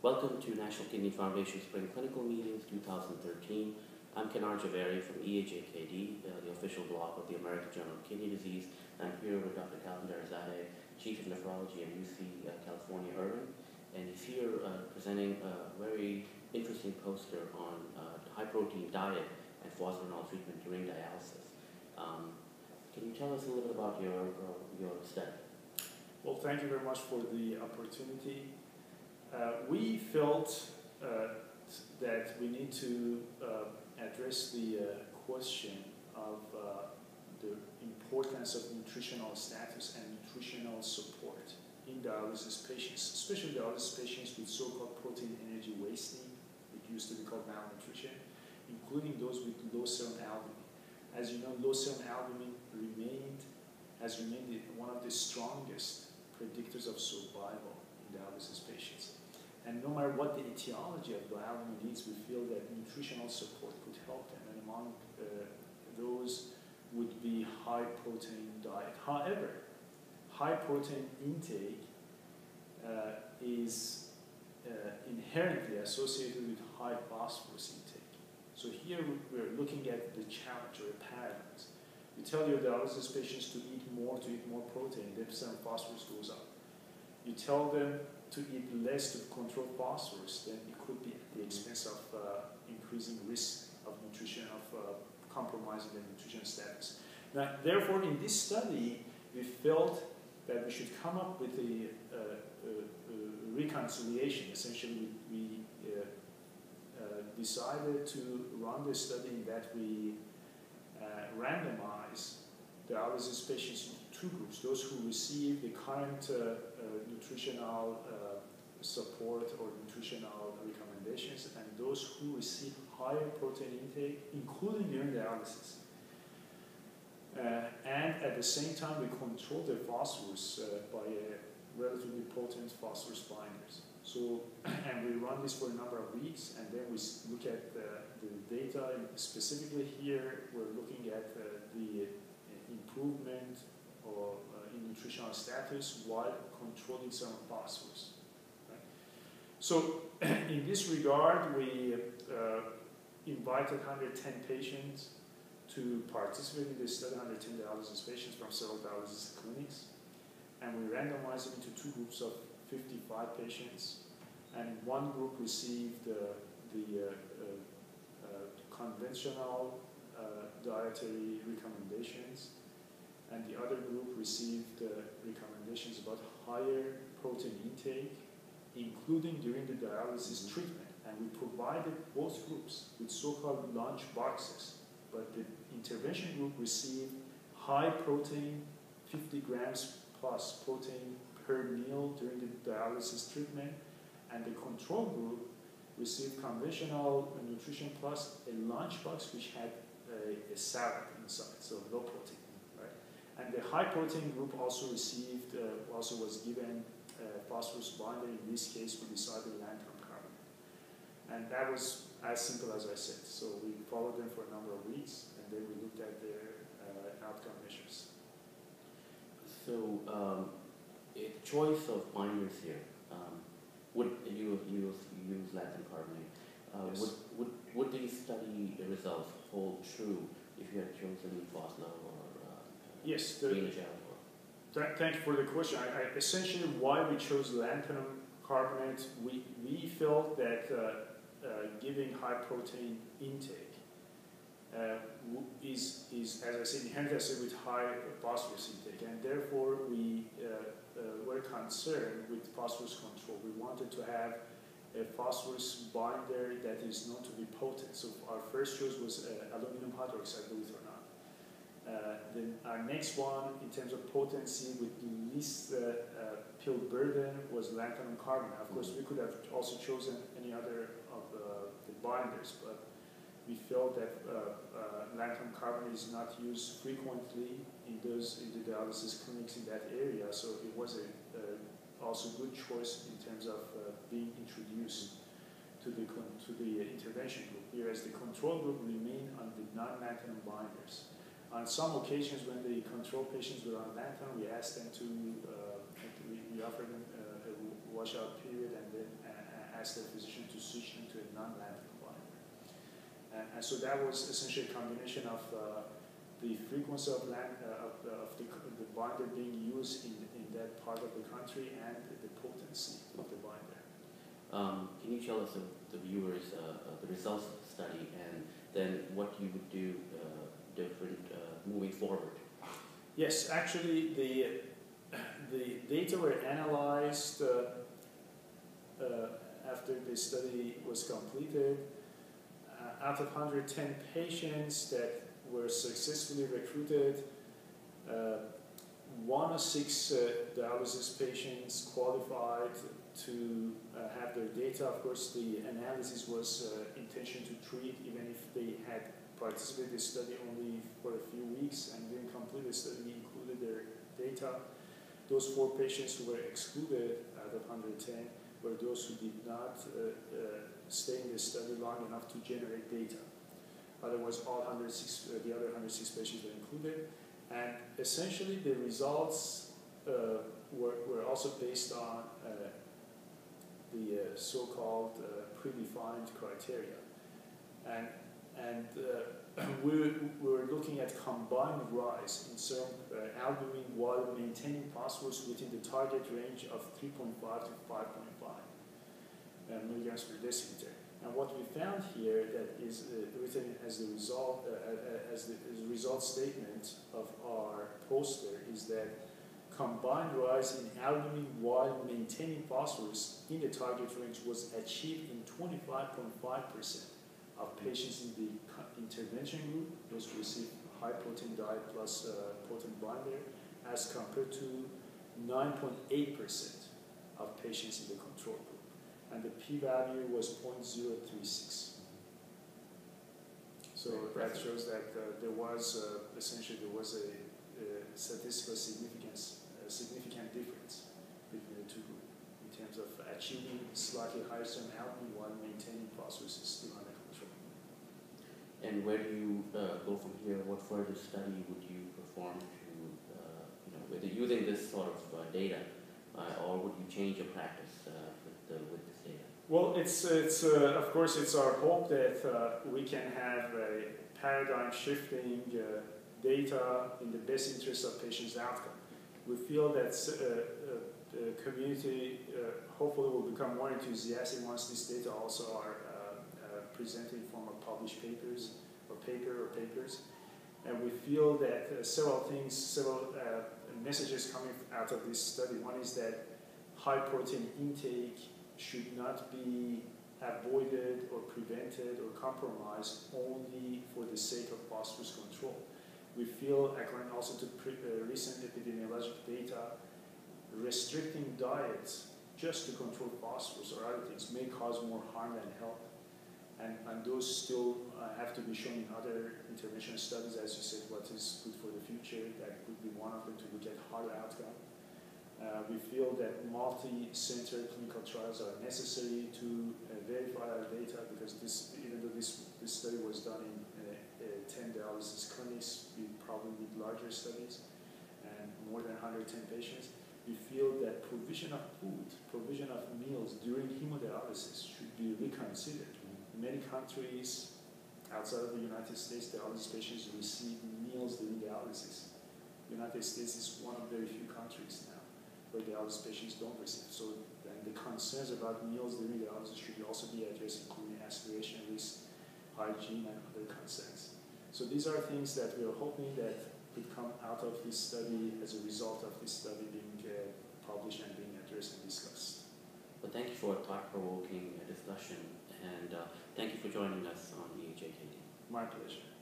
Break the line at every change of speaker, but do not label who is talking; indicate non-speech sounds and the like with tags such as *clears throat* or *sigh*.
Welcome to National Kidney Foundation Spring Clinical Meetings 2013. I'm Kenar Jhaveri from eAJKD, uh, the official blog of the American Journal of Kidney Disease. I'm here with Dr. Kalantar-Zadeh, Chief of Nephrology at UC uh, California Irvine, and he's here uh, presenting a very interesting poster on uh, high protein diet and phosphorinol treatment during dialysis. Um, can you tell us a little bit about your, your study?
Well, thank you very much for the opportunity. Uh, we felt uh, that we need to uh, address the question of the importance of nutritional status and nutritional support in dialysis patients, especially dialysis patients with so-called protein energy wasting, it used to be called malnutrition, including those with low serum albumin. As you know, low serum albumin remained has remained one of the strongest predictors of survival in dialysis patients. And no matter what the etiology of albumin is, we feel that nutritional support could help them. And among uh, those would be high protein diet. However, high protein intake uh, is uh, inherently associated with high phosphorus intake. So here we're looking at the challenge or paradox. You tell your dialysis patients to eat more, to eat more protein, their serum phosphorus goes up. You tell them to eat less to control phosphorus, then it could be at the expense of uh, increasing risk of nutrition, of uh, compromising the nutrition status. Now, therefore, in this study, we felt that we should come up with a, uh, reconciliation. Essentially, we, uh, uh, decided to run this study in that we uh, randomize dialysis patients into two groups, those who receive the current nutritional support or nutritional recommendations and those who receive higher protein intake, including during dialysis. Uh, and at the same time, we control the phosphorus uh, by a relatively potent phosphorus binders. So, *clears throat* and we run this for a number of weeks, and then we look at the, the data. Specifically here, we're looking at uh, the improvement or uh, in nutritional status while controlling some phosphorus. So, *clears throat* in this regard, we uh, invited 110 patients to participate in this study, 110 dialysis patients from several dialysis clinics, and we randomized them into two groups of 55 patients, and one group received uh, the uh, uh, conventional dietary recommendations, and the other group received recommendations about higher protein intake, including during the dialysis treatment. And we provided both groups with so-called lunch boxes, but the intervention group received high protein, 50 grams plus protein per meal during the dialysis treatment, and the control group received conventional nutrition plus a lunchbox which had a, a salad inside, so low protein. Right? And the high protein group also received, uh, also was given phosphorus binder. In this case, we decided lanthanum carbonate. And that was as simple as I said. So we followed them for a number of weeks, and then we looked at their uh, outcome measures.
So um, the choice of binders here, um, would you, you, you use lanthanum carbonate, uh, yes. would, would, would these study results hold true if you had chosen PhosLo or uh,
yes, the, th thank you for the question. I, I, essentially, why we chose lanthanum carbonate, we, we felt that uh, uh, giving high protein intake uh, is, is, as I said, inherently with high phosphorus intake, and therefore we uh, were concerned with phosphorus control. We wanted to have a phosphorus binder that is known to be potent. So our first choice was uh, aluminum hydroxide, it or not. Uh, then our next one, in terms of potency, with least uh, pill burden, was lanthanum carbonate. Of course, we could have also chosen any other of the binders, but we felt that uh, uh, lanthanum carbonate is not used frequently in those in the dialysis clinics in that area, so it was a uh, also good choice in terms of uh, being introduced to the to the intervention group. Whereas the control group remained on the non-lanthanum binders. On some occasions, when the control patients were on lanthanum, we asked them to uh, we, offered them uh, a washout period and then asked the physician to switch them to a binder. And, and so that was essentially a combination of uh, the frequency of, land, uh, of, of the, the binder being used in, in that part of the country and the potency of the binder.
Um, can you tell us, uh, the viewers, uh, uh, the results of the study and then what you would do uh, different uh, moving forward?
Yes, actually, the, the data were analyzed uh, after the study was completed. out of 110 patients that were successfully recruited. Uh, one of six uh, dialysis patients qualified to uh, have their data. Of course, the analysis was uh, intention to treat, even if they had participated in the study only for a few weeks and didn't complete the study, included their data. Those four patients who were excluded out of 110 were those who did not uh, uh, stay in the study long enough to generate data. Otherwise, all 106, uh, the other 106 patients were included. And essentially, the results uh, were, were also based on uh, the uh, so-called predefined criteria. And, and uh, *clears throat* we, we were looking at combined rise in serum albumin while maintaining phosphorus within the target range of 3.5 to 5.5 milligrams per deciliter. And what we found here that is uh, written as the result uh, uh, as the result statement of our poster is that combined rise in albumin while maintaining phosphorus in the target range was achieved in 25.5% of patients in the intervention group, those who received high protein diet plus uh, protein binder, as compared to 9.8% of patients in the control group and the p-value was 0.036. So that shows that uh, there was uh, essentially there was a, a statistical significance, a significant difference between the two groups in terms of achieving slightly higher serum albumin while maintaining phosphorus still under control.
And where do you uh, go from here? What further study would you perform to, uh, you know, using this sort of uh, data, uh, or would you change your practice with, the, with this data?
Well, it's, it's uh, of course, it's our hope that uh, we can have a paradigm shifting uh, data in the best interest of patients' outcome. We feel that uh, uh, the community uh, hopefully will become more enthusiastic once this data also are presented in published papers or paper or papers. And we feel that several things, several messages coming out of this study. One is that high protein intake should not be avoided or prevented or compromised only for the sake of phosphorus control. We feel, according also to pre, uh, recent epidemiologic data, restricting diets just to control phosphorus or other things may cause more harm than help. And, and those still uh, have to be shown in other intervention studies, as you said, what is good for the future. That could be one of them to look at harder outcome. Uh, we feel that multi-center clinical trials are necessary to uh, verify our data because this, even though this, this study was done in uh, uh 10 dialysis clinics, we probably need larger studies and more than 110 patients. We feel that provision of food, provision of meals during hemodialysis should be reconsidered. Many countries outside of the United States, the dialysis patients receive meals during dialysis. The United States is one of very few countries now where the dialysis patients don't receive. So then the concerns about meals during dialysis should also be addressed, including aspiration risk, hygiene, and other concerns. So these are things that we are hoping that could come out of this study as a result of this study being uh, published and being addressed and discussed.
Well, thank you for a thought-provoking discussion, and uh, thank you for joining us on eAJKD.
My pleasure.